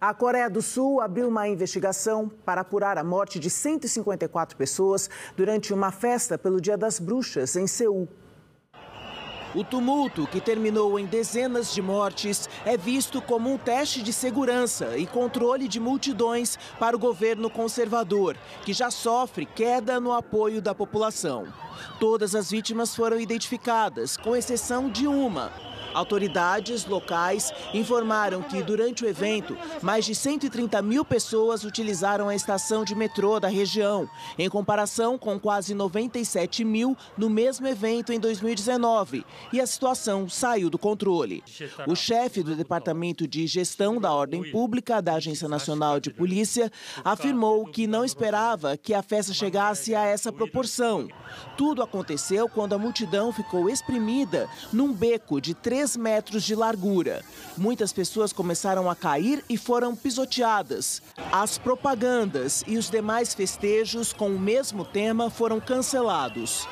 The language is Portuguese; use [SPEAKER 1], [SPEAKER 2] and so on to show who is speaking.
[SPEAKER 1] A Coreia do Sul abriu uma investigação para apurar a morte de 154 pessoas durante uma festa pelo Dia das Bruxas em Seul.
[SPEAKER 2] O tumulto, que terminou em dezenas de mortes, é visto como um teste de segurança e controle de multidões para o governo conservador, que já sofre queda no apoio da população. Todas as vítimas foram identificadas, com exceção de uma, Autoridades locais informaram que, durante o evento, mais de 130 mil pessoas utilizaram a estação de metrô da região, em comparação com quase 97 mil no mesmo evento em 2019. E a situação saiu do controle. O chefe do Departamento de Gestão da Ordem Pública da Agência Nacional de Polícia afirmou que não esperava que a festa chegasse a essa proporção. Tudo aconteceu quando a multidão ficou exprimida num beco de 3 3 metros de largura. Muitas pessoas começaram a cair e foram pisoteadas. As propagandas e os demais festejos com o mesmo tema foram cancelados.